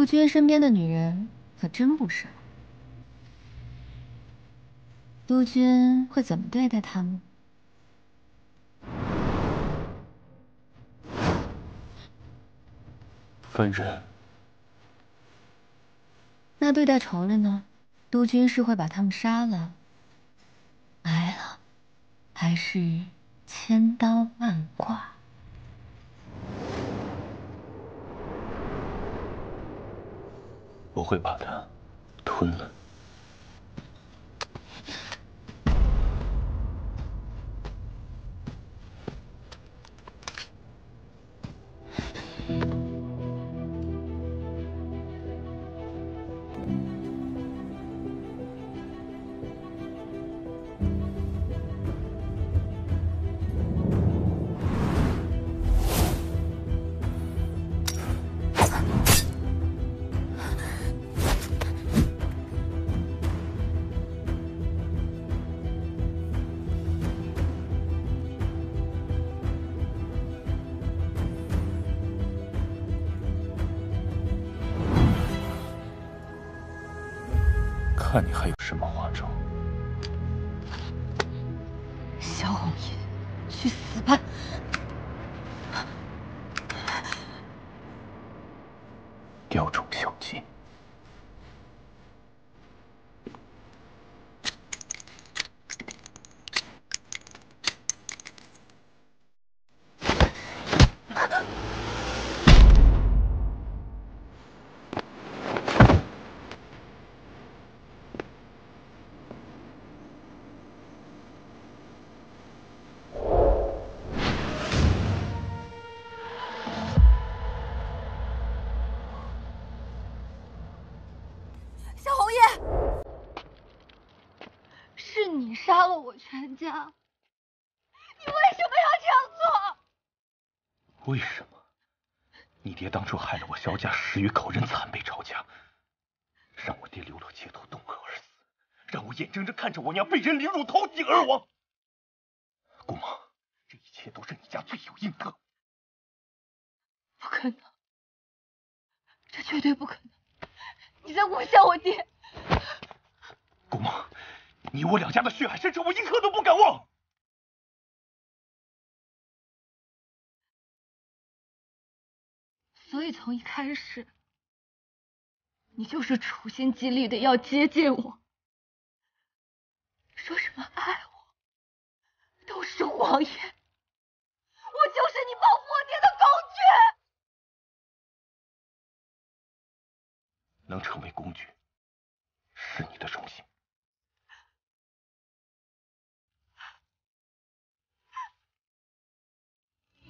杜鹃身边的女人可真不少，督军会怎么对待他们？分人。那对待仇人呢？督军是会把他们杀了、埋了，还是千刀会把它吞了。看你还有什么花招！萧红叶，去死吧！雕虫小技。了我全家，你为什么要这样做？为什么？你爹当初害了我萧家十余口人惨被抄家，让我爹流落街头冻饿而死，让我眼睁睁看着我娘被人凌辱投井而亡。姑妈，这一切都是你家罪有应得。不可能，这绝对不可能！你在诬陷我爹。你我两家的血海深仇，我一刻都不敢忘。所以从一开始，你就是处心积虑的要接近我，说什么爱我，都是谎言。我就是你报复我爹的工具。能成为工具，是你的荣幸。